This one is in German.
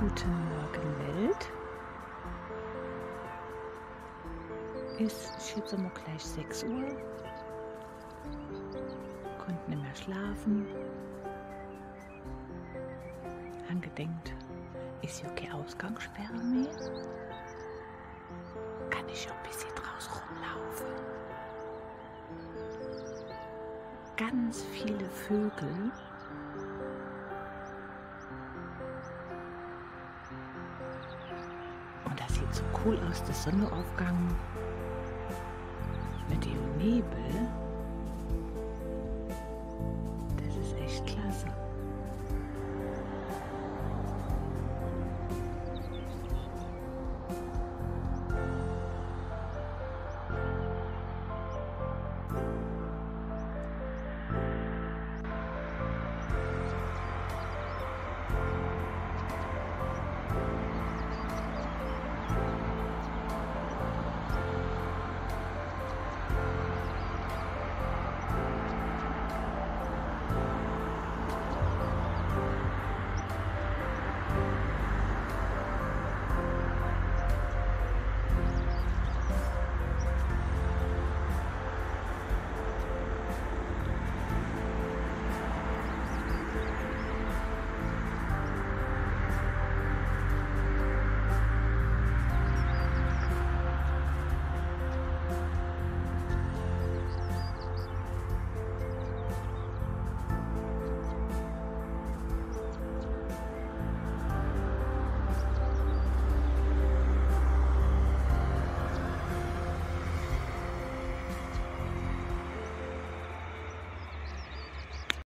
Guten Morgen, Welt. Ist jetzt immer gleich 6 Uhr. Konnten nicht mehr schlafen. Angedenkt, ist hier keine Ausgangssperre mehr. Kann ich ja ein bisschen draußen rumlaufen. Ganz viele Vögel sieht so cool aus, der Sonnenaufgang mit dem Nebel.